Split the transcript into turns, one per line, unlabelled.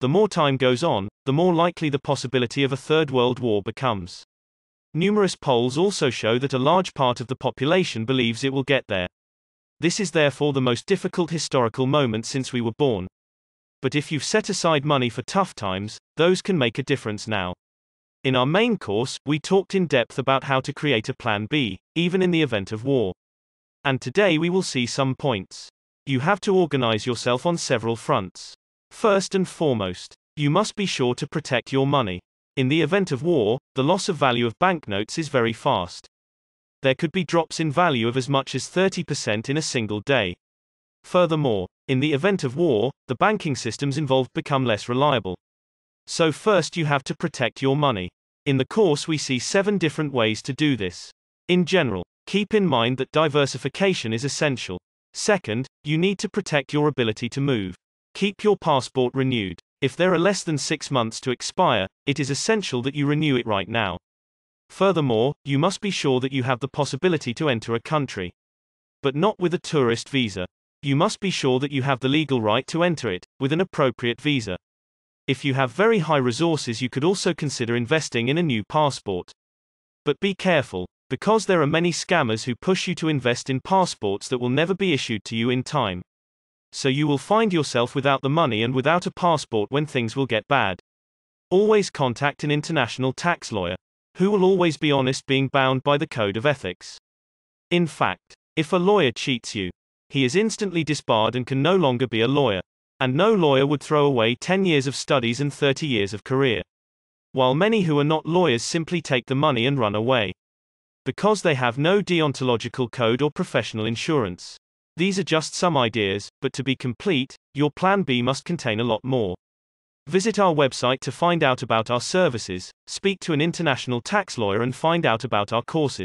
the more time goes on, the more likely the possibility of a Third World War becomes. Numerous polls also show that a large part of the population believes it will get there. This is therefore the most difficult historical moment since we were born. But if you've set aside money for tough times, those can make a difference now. In our main course, we talked in depth about how to create a plan B, even in the event of war. And today we will see some points. You have to organize yourself on several fronts. First and foremost, you must be sure to protect your money. In the event of war, the loss of value of banknotes is very fast. There could be drops in value of as much as 30% in a single day. Furthermore, in the event of war, the banking systems involved become less reliable. So first you have to protect your money. In the course we see seven different ways to do this. In general, keep in mind that diversification is essential. Second, you need to protect your ability to move. Keep your passport renewed. If there are less than six months to expire, it is essential that you renew it right now. Furthermore, you must be sure that you have the possibility to enter a country. But not with a tourist visa. You must be sure that you have the legal right to enter it, with an appropriate visa. If you have very high resources, you could also consider investing in a new passport. But be careful, because there are many scammers who push you to invest in passports that will never be issued to you in time. So you will find yourself without the money and without a passport when things will get bad. Always contact an international tax lawyer, who will always be honest, being bound by the code of ethics. In fact, if a lawyer cheats you, he is instantly disbarred and can no longer be a lawyer. And no lawyer would throw away 10 years of studies and 30 years of career. While many who are not lawyers simply take the money and run away. Because they have no deontological code or professional insurance. These are just some ideas, but to be complete, your plan B must contain a lot more. Visit our website to find out about our services, speak to an international tax lawyer, and find out about our courses.